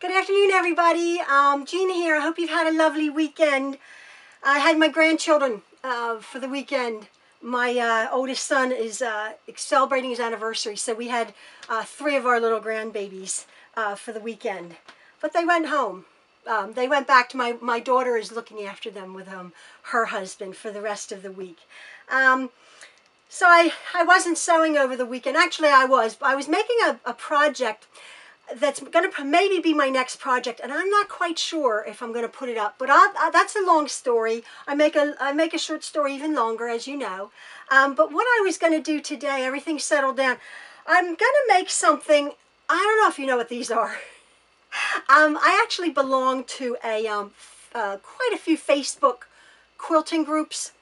Good afternoon, everybody. Um, Jean here. I hope you've had a lovely weekend. I had my grandchildren uh, for the weekend. My uh, oldest son is uh, celebrating his anniversary, so we had uh, three of our little grandbabies uh, for the weekend. But they went home. Um, they went back to my, my daughter is looking after them with um, her husband for the rest of the week. Um, so I, I wasn't sewing over the weekend. Actually, I was. I was making a, a project that's going to maybe be my next project, and I'm not quite sure if I'm going to put it up. But I, I, that's a long story. I make a I make a short story even longer, as you know. Um, but what I was going to do today, everything settled down. I'm going to make something. I don't know if you know what these are. um, I actually belong to a um, uh, quite a few Facebook quilting groups,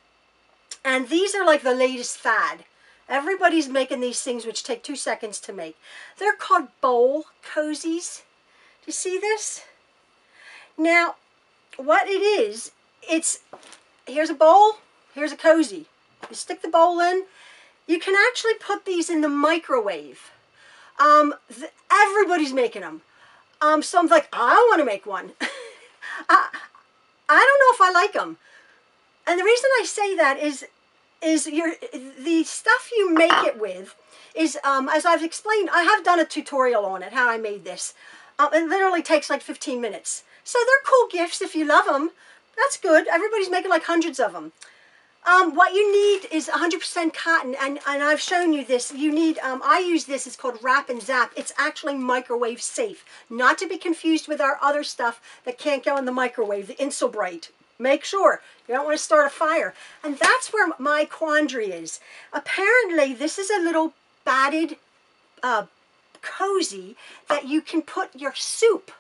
and these are like the latest fad. Everybody's making these things which take two seconds to make. They're called bowl cozies. Do you see this? Now, what it is, it's, here's a bowl, here's a cozy. You stick the bowl in. You can actually put these in the microwave. Um, everybody's making them. Um, so I'm like, I want to make one. I, I don't know if I like them. And the reason I say that is is your the stuff you make it with is um, as I've explained I have done a tutorial on it how I made this. Um, it literally takes like 15 minutes. So they're cool gifts if you love them that's good. Everybody's making like hundreds of them um, what you need is 100% cotton and, and I've shown you this. You need um, I use this it's called wrap and zap. It's actually microwave safe not to be confused with our other stuff that can't go in the microwave the Insul-Bright Make sure you don't want to start a fire. And that's where my quandary is. Apparently, this is a little batted uh, cozy that you can put your soup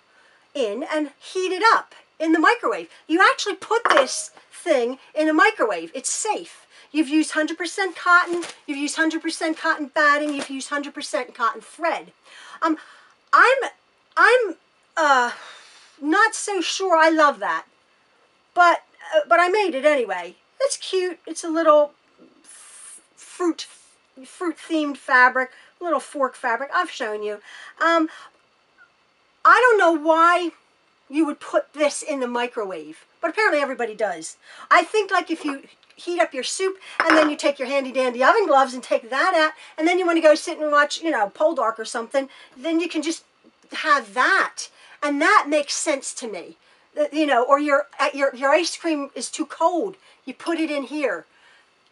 in and heat it up in the microwave. You actually put this thing in a microwave. It's safe. You've used 100% cotton, you've used 100% cotton batting, you've used 100% cotton thread. Um, I'm, I'm uh, not so sure I love that. But, uh, but I made it anyway. It's cute. It's a little fruit, fruit themed fabric, little fork fabric. I've shown you. Um, I don't know why you would put this in the microwave, but apparently everybody does. I think like if you heat up your soup and then you take your handy dandy oven gloves and take that out and then you want to go sit and watch, you know, Poldark or something, then you can just have that. And that makes sense to me you know, or your, your, your ice cream is too cold, you put it in here.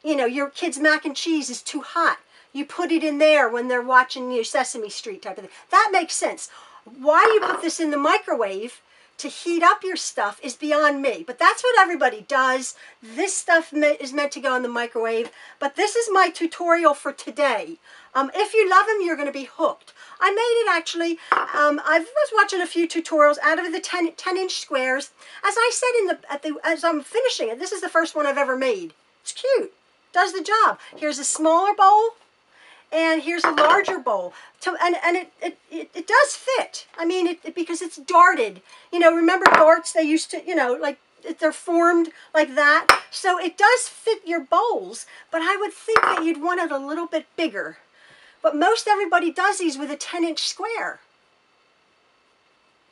You know, your kid's mac and cheese is too hot. You put it in there when they're watching your Sesame Street type of thing. That makes sense. Why you put this in the microwave to heat up your stuff is beyond me. But that's what everybody does. This stuff is meant to go in the microwave. But this is my tutorial for today. Um, if you love them, you're going to be hooked. I made it actually, um, I was watching a few tutorials out of the 10, 10 inch squares. As I said in the, at the, as I'm finishing it, this is the first one I've ever made. It's cute, does the job. Here's a smaller bowl, and here's a larger bowl. To, and and it, it, it, it does fit. I mean, it, it, because it's darted. You know, remember darts, they used to, you know, like they're formed like that. So it does fit your bowls, but I would think that you'd want it a little bit bigger. But most everybody does these with a 10 inch square.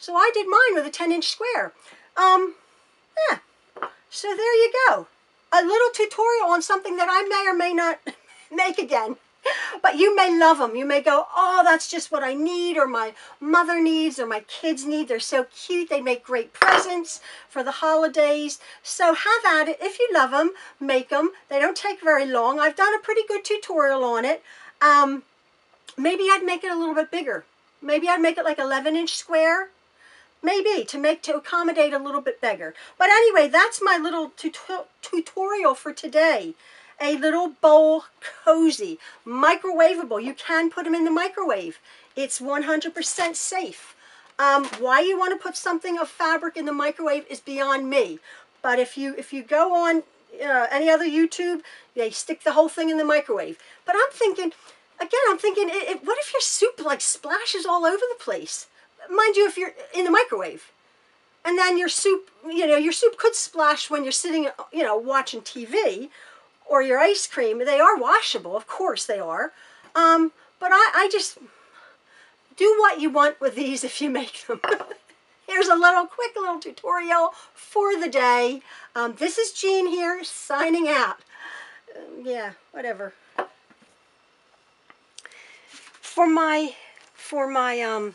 So I did mine with a 10 inch square. Um, yeah. So there you go. A little tutorial on something that I may or may not make again. But you may love them. You may go, oh, that's just what I need, or my mother needs, or my kids need. They're so cute. They make great presents for the holidays. So have at it. If you love them, make them. They don't take very long. I've done a pretty good tutorial on it. Um, Maybe I'd make it a little bit bigger. Maybe I'd make it like 11 inch square. Maybe to make to accommodate a little bit bigger. But anyway, that's my little tutorial for today. A little bowl cozy, microwavable. You can put them in the microwave. It's 100% safe. Um, why you want to put something of fabric in the microwave is beyond me. But if you if you go on uh, any other YouTube, they stick the whole thing in the microwave. But I'm thinking, again, I'm thinking, it, it, what if your soup like splashes all over the place? Mind you, if you're in the microwave, and then your soup, you know, your soup could splash when you're sitting, you know, watching TV, or your ice cream. They are washable, of course they are. Um, but I, I just do what you want with these if you make them. Here's a little quick little tutorial for the day. Um, this is Jean here signing out. Uh, yeah, whatever. For my for my um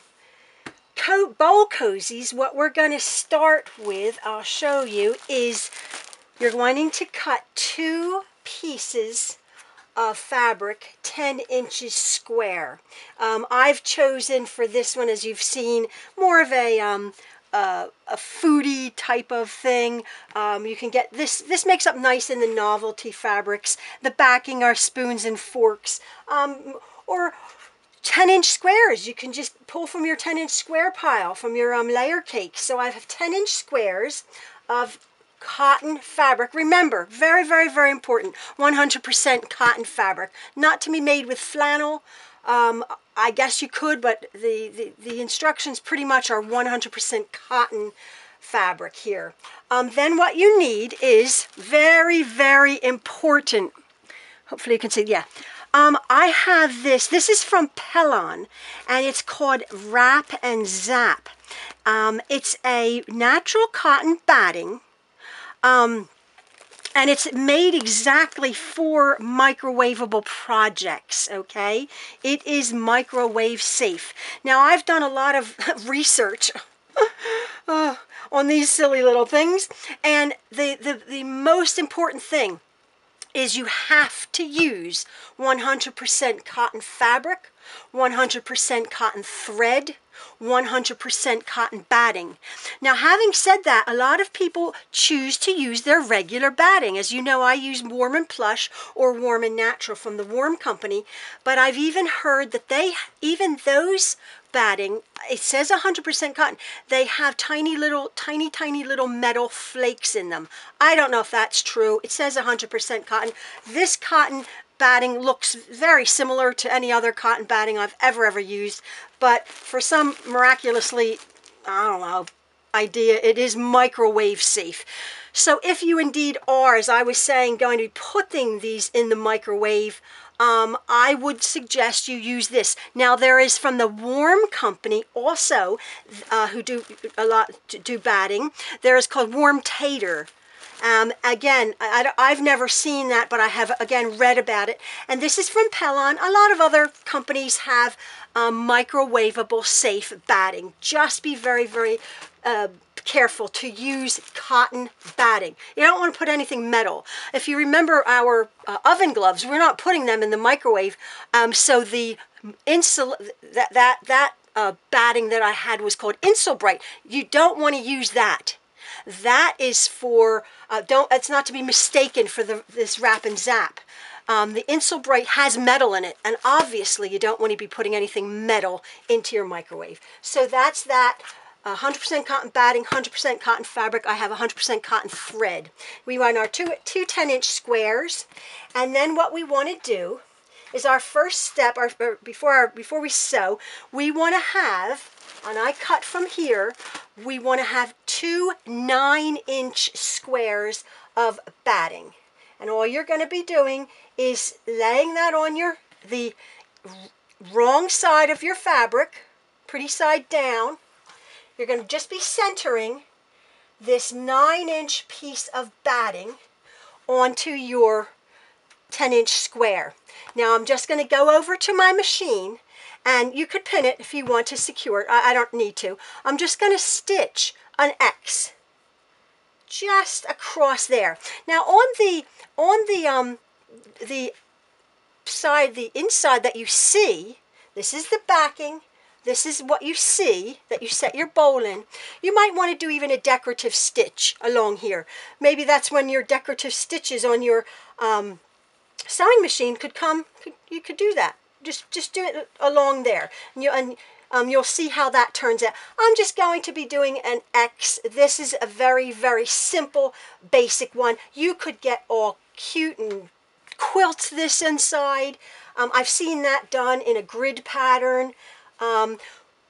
bowl cozies, what we're going to start with, I'll show you, is you're wanting to cut two pieces of fabric 10 inches square. Um, I've chosen for this one, as you've seen, more of a um, uh, a foodie type of thing. Um, you can get this, this makes up nice in the novelty fabrics. The backing are spoons and forks. Um, or 10 inch squares. You can just pull from your 10 inch square pile from your um, layer cake So I have 10 inch squares of cotton fabric. Remember, very, very, very important, 100% cotton fabric. Not to be made with flannel. Um, I guess you could, but the, the, the instructions pretty much are 100% cotton fabric here. Um, then what you need is very, very important. Hopefully you can see, yeah. Um, I have this. This is from Pellon, and it's called Wrap and Zap. Um, it's a natural cotton batting um, and it's made exactly for microwavable projects, okay? It is microwave safe. Now, I've done a lot of research uh, on these silly little things, and the, the, the most important thing is you have to use 100% cotton fabric, 100% cotton thread, 100% cotton batting. Now, having said that, a lot of people choose to use their regular batting. As you know, I use Warm and Plush or Warm and Natural from the Warm Company, but I've even heard that they, even those batting, it says 100% cotton, they have tiny little, tiny, tiny little metal flakes in them. I don't know if that's true. It says 100% cotton. This cotton batting looks very similar to any other cotton batting I've ever, ever used, but for some miraculously, I don't know, idea, it is microwave safe. So if you indeed are, as I was saying, going to be putting these in the microwave, um, I would suggest you use this. Now there is from the Warm Company also, uh, who do a lot do batting. There is called Warm Tater. Um, again, I, have never seen that, but I have, again, read about it. And this is from Pellon. A lot of other companies have um, microwavable safe batting. Just be very, very uh, careful to use cotton batting. You don't want to put anything metal. If you remember our uh, oven gloves, we're not putting them in the microwave. Um, so the insul that, that, that uh, batting that I had was called Insul-Bright. You don't want to use that. That is for, uh, don't, it's not to be mistaken for the, this wrap and zap. Um, the Insul-Bright has metal in it, and obviously you don't want to be putting anything metal into your microwave. So that's that. 100% cotton batting, 100% cotton fabric. I have 100% cotton thread. We want our two, two 10-inch squares, and then what we want to do is our first step, our, before, our, before we sew, we want to have and I cut from here, we want to have two nine inch squares of batting. And all you're going to be doing is laying that on your, the wrong side of your fabric, pretty side down. You're going to just be centering this nine inch piece of batting onto your 10 inch square. Now I'm just going to go over to my machine and you could pin it if you want to secure it. I, I don't need to. I'm just going to stitch an X just across there. Now on the on the um the side the inside that you see, this is the backing. This is what you see that you set your bowl in. You might want to do even a decorative stitch along here. Maybe that's when your decorative stitches on your um, sewing machine could come. You could do that just just do it along there and you and um, you'll see how that turns out. I'm just going to be doing an X. This is a very, very simple, basic one. You could get all cute and quilt this inside. Um, I've seen that done in a grid pattern. Um,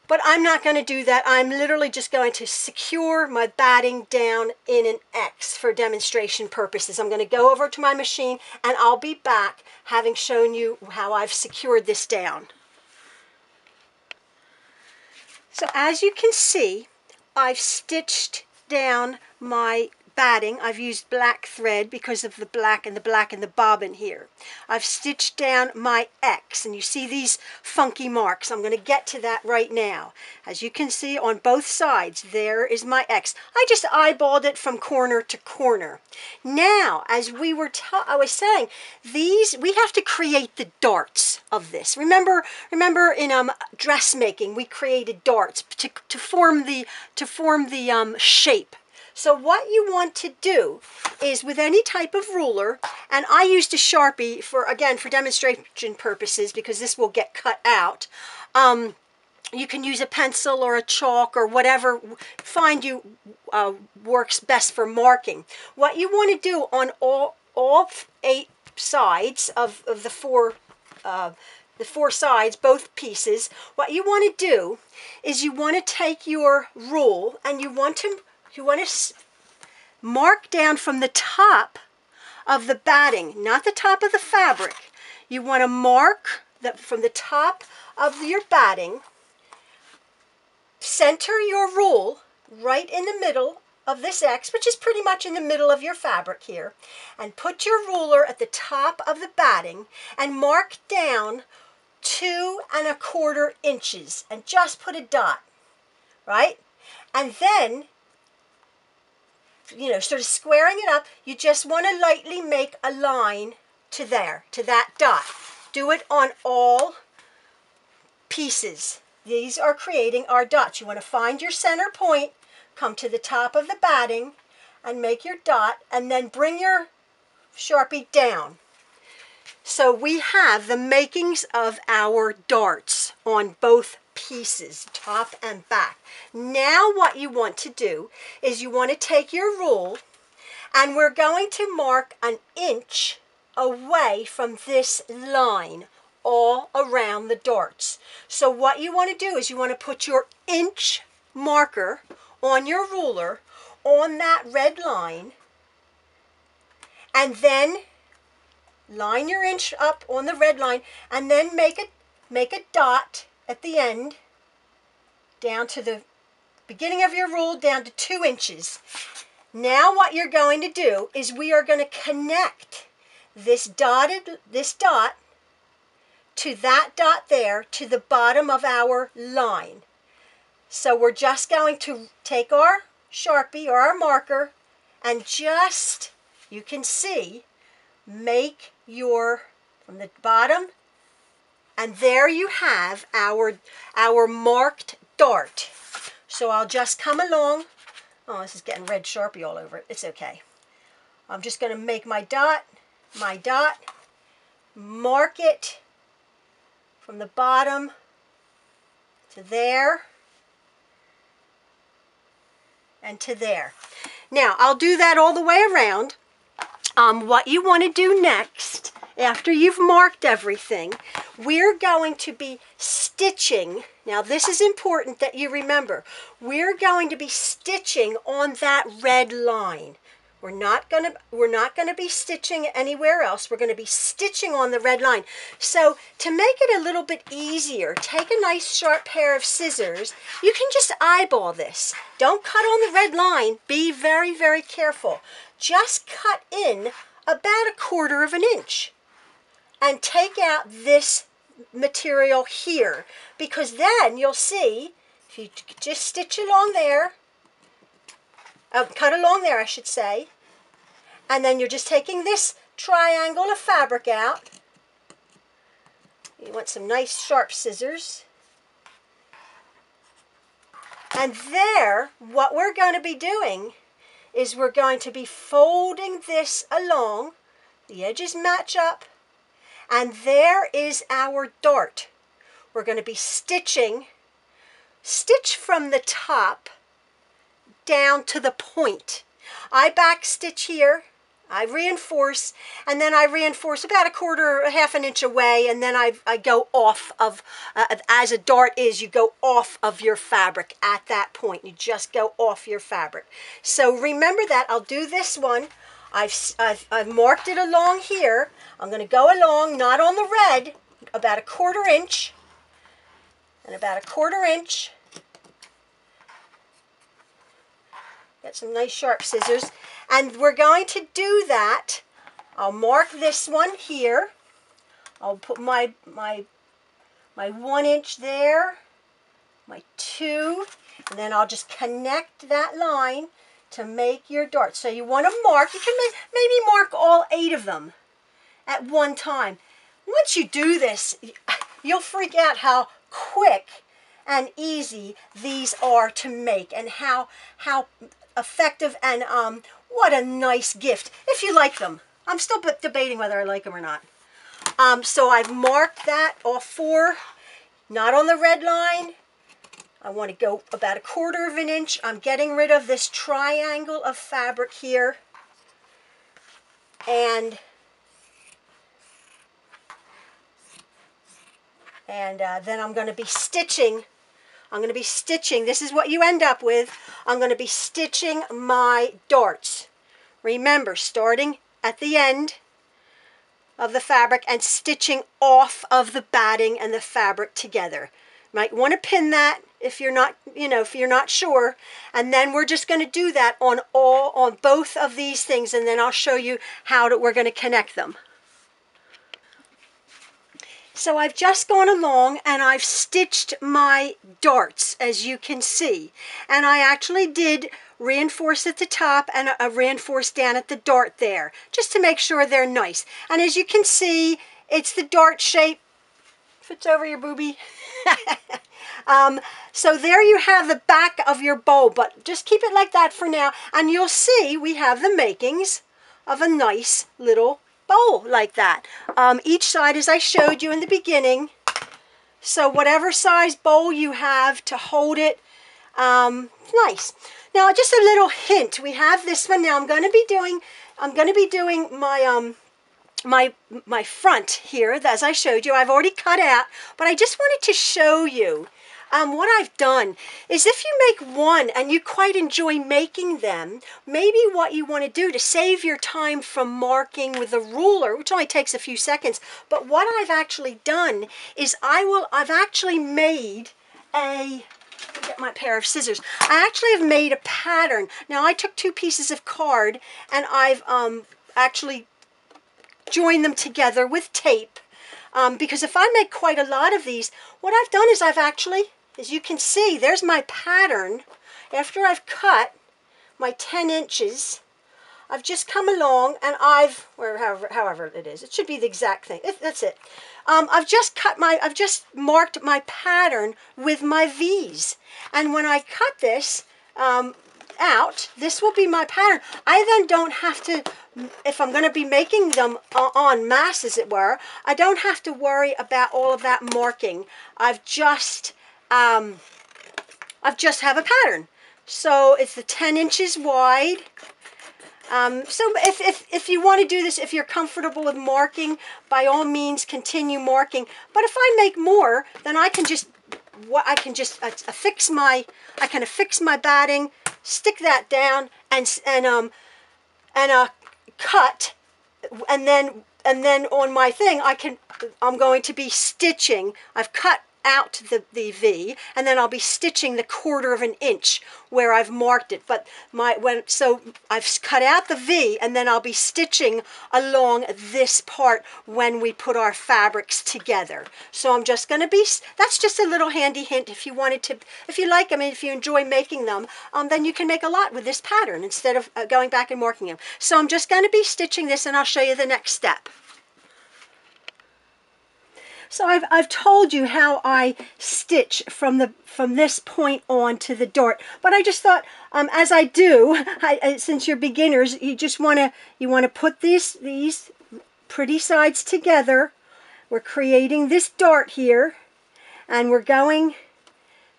but I'm not going to do that. I'm literally just going to secure my batting down in an X for demonstration purposes. I'm going to go over to my machine and I'll be back having shown you how I've secured this down. So as you can see, I've stitched down my batting. I've used black thread because of the black and the black and the bobbin here. I've stitched down my X and you see these funky marks. I'm going to get to that right now. As you can see on both sides, there is my X. I just eyeballed it from corner to corner. Now, as we were, I was saying, these, we have to create the darts of this. Remember, remember in um, dressmaking, we created darts to, to form the, to form the um, shape so what you want to do is with any type of ruler, and I used a Sharpie for, again, for demonstration purposes because this will get cut out. Um, you can use a pencil or a chalk or whatever find you uh, works best for marking. What you want to do on all, all eight sides of, of the four uh, the four sides, both pieces, what you want to do is you want to take your rule and you want to you want to mark down from the top of the batting, not the top of the fabric. You want to mark that from the top of your batting, center your rule right in the middle of this X, which is pretty much in the middle of your fabric here, and put your ruler at the top of the batting and mark down two and a quarter inches and just put a dot, right? And then you know, sort of squaring it up, you just want to lightly make a line to there, to that dot. Do it on all pieces. These are creating our dots. You want to find your center point, come to the top of the batting, and make your dot, and then bring your Sharpie down. So we have the makings of our darts on both pieces, top and back. Now what you want to do is you want to take your rule and we're going to mark an inch away from this line all around the darts. So what you want to do is you want to put your inch marker on your ruler on that red line and then line your inch up on the red line and then make a make a dot at the end down to the beginning of your rule down to two inches. Now what you're going to do is we are going to connect this dotted, this dot to that dot there to the bottom of our line. So we're just going to take our Sharpie or our marker and just, you can see, make your, from the bottom and there you have our, our marked dart. So I'll just come along. Oh, this is getting red Sharpie all over it. It's okay. I'm just going to make my dot, my dot, mark it from the bottom to there and to there. Now, I'll do that all the way around. Um, what you want to do next after you've marked everything, we're going to be stitching. Now this is important that you remember. We're going to be stitching on that red line. We're not going to we're not going to be stitching anywhere else. We're going to be stitching on the red line. So to make it a little bit easier, take a nice sharp pair of scissors. You can just eyeball this. Don't cut on the red line. Be very very careful. Just cut in about a quarter of an inch and take out this material here because then you'll see if you just stitch along there uh, cut along there I should say and then you're just taking this triangle of fabric out. You want some nice sharp scissors. And there what we're going to be doing is we're going to be folding this along. The edges match up and there is our dart. We're going to be stitching, stitch from the top down to the point. I back stitch here, I reinforce, and then I reinforce about a quarter, a half an inch away, and then I, I go off of, uh, as a dart is, you go off of your fabric at that point. You just go off your fabric. So remember that. I'll do this one. I've, I've, I've marked it along here. I'm going to go along, not on the red, about a quarter inch, and about a quarter inch, Get some nice sharp scissors. And we're going to do that. I'll mark this one here. I'll put my, my, my one inch there, my two, and then I'll just connect that line to make your dart. So you want to mark, you can maybe mark all eight of them at one time. Once you do this, you'll freak out how quick and easy these are to make and how how effective and um, what a nice gift if you like them. I'm still debating whether I like them or not. Um, so I've marked that off four, not on the red line. I want to go about a quarter of an inch. I'm getting rid of this triangle of fabric here. And and uh, then I'm going to be stitching I'm going to be stitching this is what you end up with I'm going to be stitching my darts remember starting at the end of the fabric and stitching off of the batting and the fabric together might want to pin that if you're not you know if you're not sure and then we're just going to do that on all on both of these things and then I'll show you how to, we're going to connect them so I've just gone along and I've stitched my darts, as you can see. And I actually did reinforce at the top and a reinforce down at the dart there, just to make sure they're nice. And as you can see, it's the dart shape. Fits over your booby. um, so there you have the back of your bowl, but just keep it like that for now. And you'll see we have the makings of a nice little bowl like that. Um, each side, as I showed you in the beginning, so whatever size bowl you have to hold it, um, nice. Now, just a little hint. We have this one now. I'm going to be doing, I'm going to be doing my, um, my, my front here, as I showed you. I've already cut out, but I just wanted to show you um, what I've done is if you make one and you quite enjoy making them, maybe what you want to do to save your time from marking with a ruler, which only takes a few seconds, but what I've actually done is I will, I've actually made a get my pair of scissors. I actually have made a pattern. Now I took two pieces of card and I've um, actually joined them together with tape um, because if I make quite a lot of these, what I've done is I've actually as you can see, there's my pattern. After I've cut my 10 inches, I've just come along and I've, or however, however it is, it should be the exact thing. That's it. Um, I've just cut my, I've just marked my pattern with my V's. And when I cut this um, out, this will be my pattern. I then don't have to, if I'm going to be making them on mass, as it were, I don't have to worry about all of that marking. I've just um, I just have a pattern. So it's the 10 inches wide. Um, so if, if, if you want to do this, if you're comfortable with marking, by all means continue marking. But if I make more, then I can just what I can just uh, affix my I can affix my batting, stick that down, and and um and uh cut, and then and then on my thing I can I'm going to be stitching. I've cut out the, the V and then I'll be stitching the quarter of an inch where I've marked it. But my when so I've cut out the V and then I'll be stitching along this part when we put our fabrics together. So I'm just going to be that's just a little handy hint if you wanted to if you like I mean if you enjoy making them um, then you can make a lot with this pattern instead of uh, going back and marking them so I'm just going to be stitching this and I'll show you the next step so I've, I've told you how I stitch from the from this point on to the dart. But I just thought, um, as I do, I, since you're beginners, you just want to you want to put these these pretty sides together. We're creating this dart here, and we're going.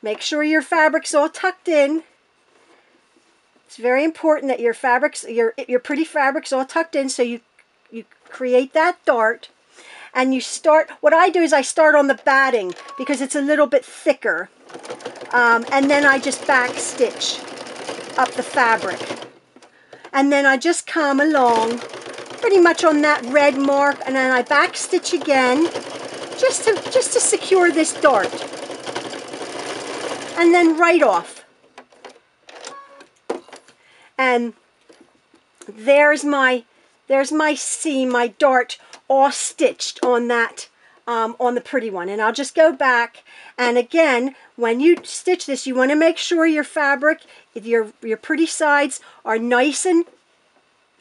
Make sure your fabric's all tucked in. It's very important that your fabrics, your your pretty fabric's all tucked in, so you you create that dart and you start, what I do is I start on the batting because it's a little bit thicker. Um, and then I just back stitch up the fabric. And then I just come along pretty much on that red mark and then I back stitch again just to, just to secure this dart. And then right off. And there's my there's my seam, my dart all stitched on that um, on the pretty one. And I'll just go back. And again, when you stitch this, you want to make sure your fabric, your, your pretty sides are nice and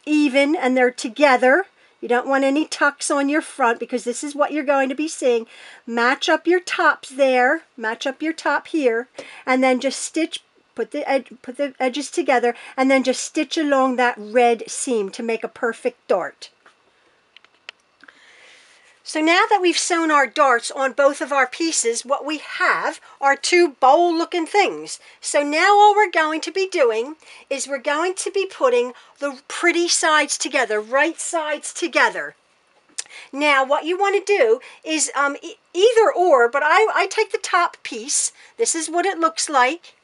even and they're together. You don't want any tucks on your front because this is what you're going to be seeing. Match up your tops there, match up your top here, and then just stitch, put the, put the edges together, and then just stitch along that red seam to make a perfect dart. So now that we've sewn our darts on both of our pieces, what we have are two bowl looking things. So now all we're going to be doing is we're going to be putting the pretty sides together, right sides together. Now what you want to do is um, e either or, but I, I take the top piece, this is what it looks like,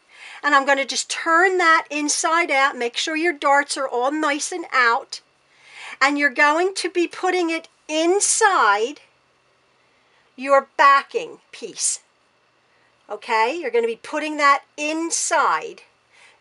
and I'm going to just turn that inside out, make sure your darts are all nice and out, and you're going to be putting it inside your backing piece. Okay, you're going to be putting that inside.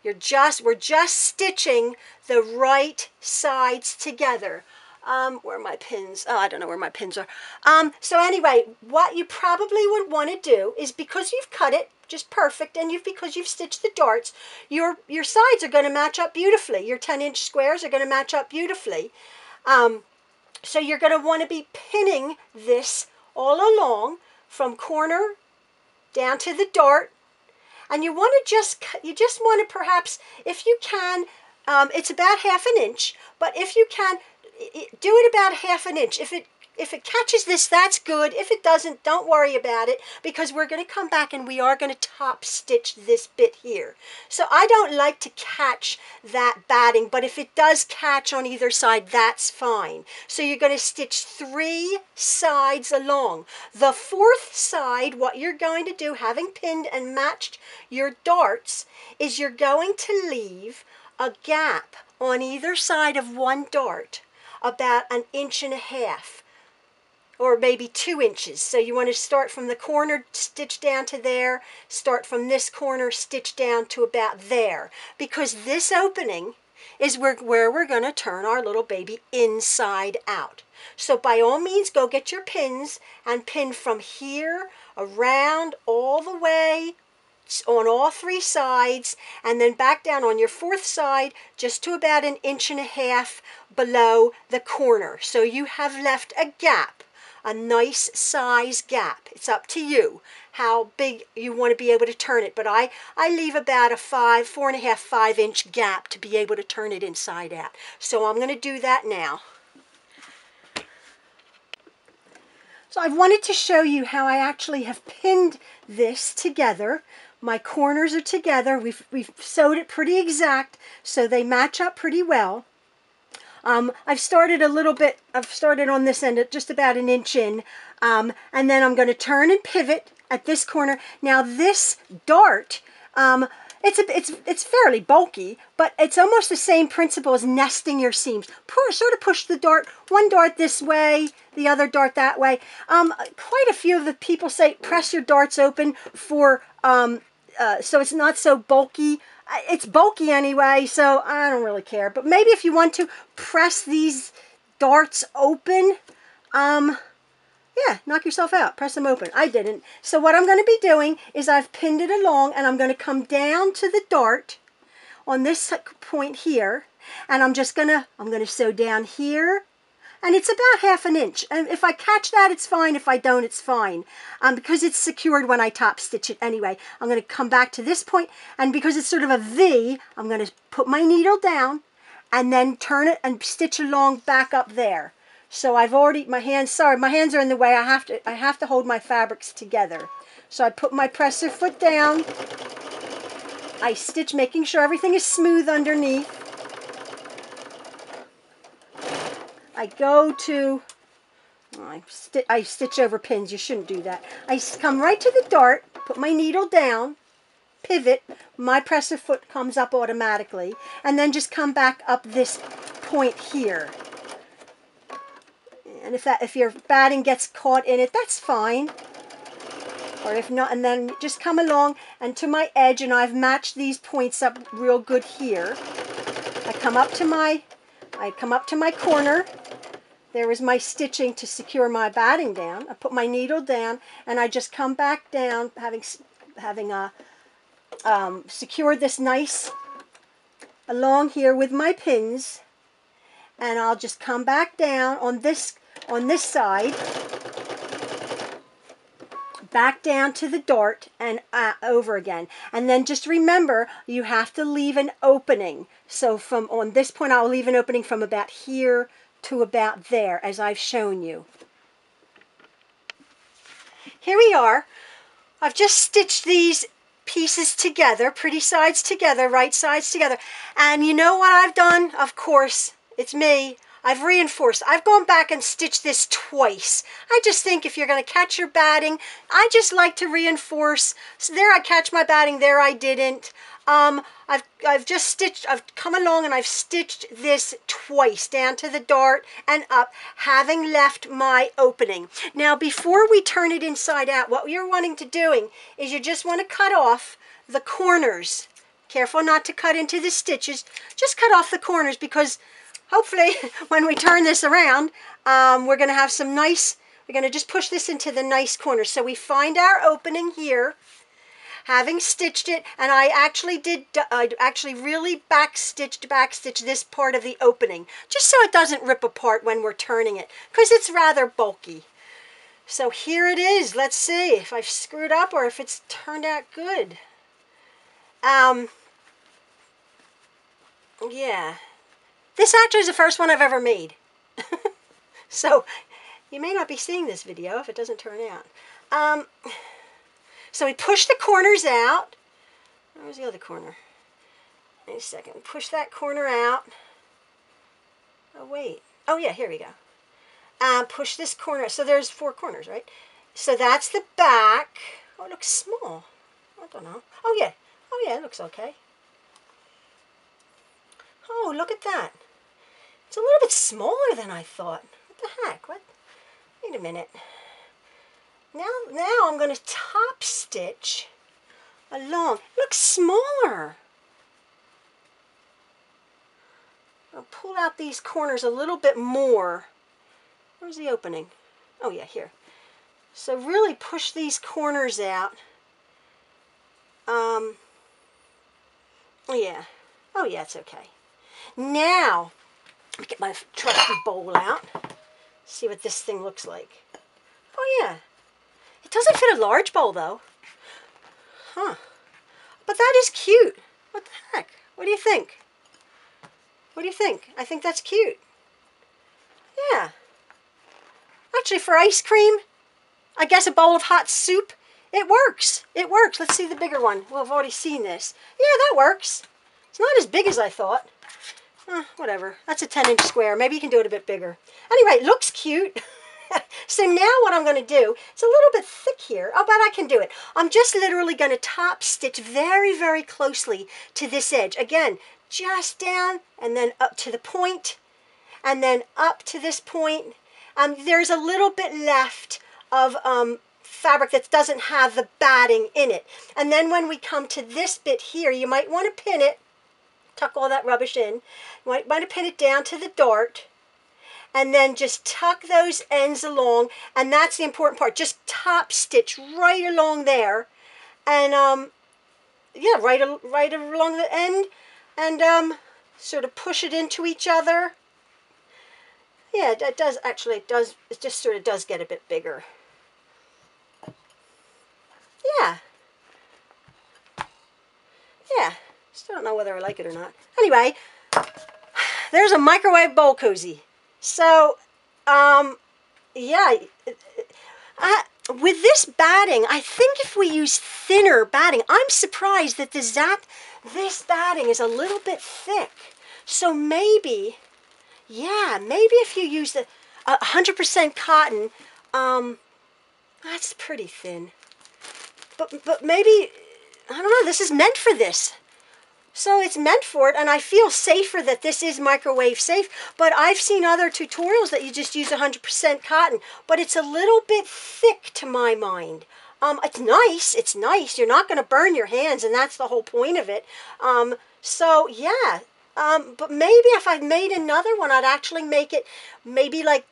You're just, we're just stitching the right sides together. Um, where my pins? Oh, I don't know where my pins are. Um, so anyway, what you probably would want to do is because you've cut it just perfect and you've because you've stitched the darts, your your sides are going to match up beautifully. Your 10 inch squares are going to match up beautifully. Um, so you're going to want to be pinning this all along from corner down to the dart. And you want to just, you just want to perhaps, if you can, um, it's about half an inch, but if you can, do it about half an inch. If it if it catches this, that's good. If it doesn't, don't worry about it because we're going to come back and we are going to top stitch this bit here. So I don't like to catch that batting, but if it does catch on either side, that's fine. So you're going to stitch three sides along. The fourth side, what you're going to do, having pinned and matched your darts, is you're going to leave a gap on either side of one dart about an inch and a half or maybe two inches. So you want to start from the corner, stitch down to there, start from this corner, stitch down to about there. Because this opening is where, where we're going to turn our little baby inside out. So by all means, go get your pins and pin from here around all the way on all three sides and then back down on your fourth side just to about an inch and a half below the corner. So you have left a gap a nice size gap. It's up to you how big you want to be able to turn it. But I, I leave about a five, four and a half, five inch gap to be able to turn it inside out. So I'm going to do that now. So I wanted to show you how I actually have pinned this together. My corners are together. We've, we've sewed it pretty exact so they match up pretty well. Um, I've started a little bit, I've started on this end at just about an inch in, um, and then I'm going to turn and pivot at this corner. Now this dart, um, it's, a, it's, it's fairly bulky, but it's almost the same principle as nesting your seams. Push, sort of push the dart, one dart this way, the other dart that way. Um, quite a few of the people say press your darts open for um, uh, so it's not so bulky it's bulky anyway, so I don't really care. But maybe if you want to press these darts open, um, yeah, knock yourself out. Press them open. I didn't. So what I'm going to be doing is I've pinned it along and I'm going to come down to the dart on this point here. And I'm just going to, I'm going to sew down here and it's about half an inch. And if I catch that, it's fine. If I don't, it's fine. Um, because it's secured when I top stitch it anyway. I'm going to come back to this point, and because it's sort of a V, I'm going to put my needle down and then turn it and stitch along back up there. So I've already, my hands, sorry, my hands are in the way. I have to, I have to hold my fabrics together. So I put my presser foot down. I stitch, making sure everything is smooth underneath. I go to, I, sti I stitch over pins, you shouldn't do that. I come right to the dart, put my needle down, pivot, my presser foot comes up automatically, and then just come back up this point here. And if that if your batting gets caught in it, that's fine. Or if not, and then just come along and to my edge, and I've matched these points up real good here. I come up to my, I come up to my corner. There was my stitching to secure my batting down. I put my needle down and I just come back down, having having a uh, um, secured this nice along here with my pins and I'll just come back down on this on this side back down to the dart and uh, over again and then just remember you have to leave an opening so from on this point I'll leave an opening from about here to about there as I've shown you here we are I've just stitched these pieces together, pretty sides together, right sides together. And you know what I've done? Of course, it's me. I've reinforced. I've gone back and stitched this twice. I just think if you're going to catch your batting, I just like to reinforce. So there I catch my batting, there I didn't. Um, I've, I've just stitched, I've come along and I've stitched this twice down to the dart and up, having left my opening. Now, before we turn it inside out, what you're wanting to doing is you just want to cut off the corners. Careful not to cut into the stitches. Just cut off the corners because hopefully when we turn this around, um, we're going to have some nice, we're going to just push this into the nice corner. So we find our opening here having stitched it, and I actually did, I actually really back stitched, back this part of the opening, just so it doesn't rip apart when we're turning it, because it's rather bulky. So here it is. Let's see if I've screwed up or if it's turned out good. Um, yeah. This actually is the first one I've ever made. so you may not be seeing this video if it doesn't turn out. Um, so we push the corners out. Where's the other corner? Wait a second. Push that corner out. Oh, wait. Oh, yeah, here we go. Um, push this corner. So there's four corners, right? So that's the back. Oh, it looks small. I don't know. Oh, yeah. Oh, yeah, it looks okay. Oh, look at that. It's a little bit smaller than I thought. What the heck? What? Wait a minute. Now, now I'm going to top stitch along. It looks smaller. I'll pull out these corners a little bit more. Where's the opening? Oh yeah, here. So really push these corners out. Um, yeah. Oh yeah, it's okay. Now, get my trusty bowl out. See what this thing looks like. Oh yeah, it doesn't fit a large bowl though. Huh. But that is cute. What the heck? What do you think? What do you think? I think that's cute. Yeah. Actually, for ice cream, I guess a bowl of hot soup, it works. It works. Let's see the bigger one. Well, I've already seen this. Yeah, that works. It's not as big as I thought. Eh, whatever. That's a 10 inch square. Maybe you can do it a bit bigger. Anyway, it looks cute. so now what I'm going to do, it's a little bit thick here, oh, but I can do it. I'm just literally going to top stitch very, very closely to this edge. Again, just down and then up to the point and then up to this point. Um, there's a little bit left of um, fabric that doesn't have the batting in it. And then when we come to this bit here, you might want to pin it, tuck all that rubbish in. You might want to pin it down to the dart. And then just tuck those ends along. And that's the important part. Just top stitch right along there. And um yeah right right along the end. And um sort of push it into each other. Yeah it does actually it does it just sort of does get a bit bigger. Yeah. Yeah still don't know whether I like it or not anyway there's a microwave bowl cozy so, um, yeah, I, with this batting, I think if we use thinner batting, I'm surprised that the Zap, this batting is a little bit thick. So maybe, yeah, maybe if you use the 100% cotton, um, that's pretty thin. But, but maybe, I don't know, this is meant for this. So it's meant for it, and I feel safer that this is microwave safe. But I've seen other tutorials that you just use 100% cotton, but it's a little bit thick to my mind. Um, it's nice, it's nice. You're not going to burn your hands, and that's the whole point of it. Um, so yeah, Um, but maybe if I made another one, I'd actually make it maybe like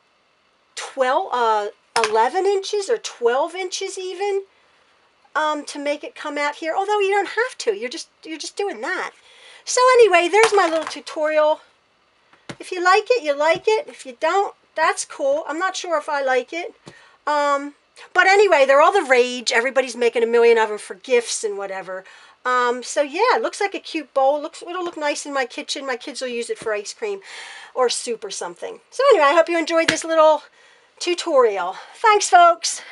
12, uh, 11 inches or 12 inches even um, to make it come out here. Although you don't have to, you're just, you're just doing that. So anyway, there's my little tutorial. If you like it, you like it. If you don't, that's cool. I'm not sure if I like it. Um, but anyway, they're all the rage. Everybody's making a million of them for gifts and whatever. Um, so yeah, it looks like a cute bowl. Looks It'll look nice in my kitchen. My kids will use it for ice cream or soup or something. So anyway, I hope you enjoyed this little tutorial. Thanks, folks.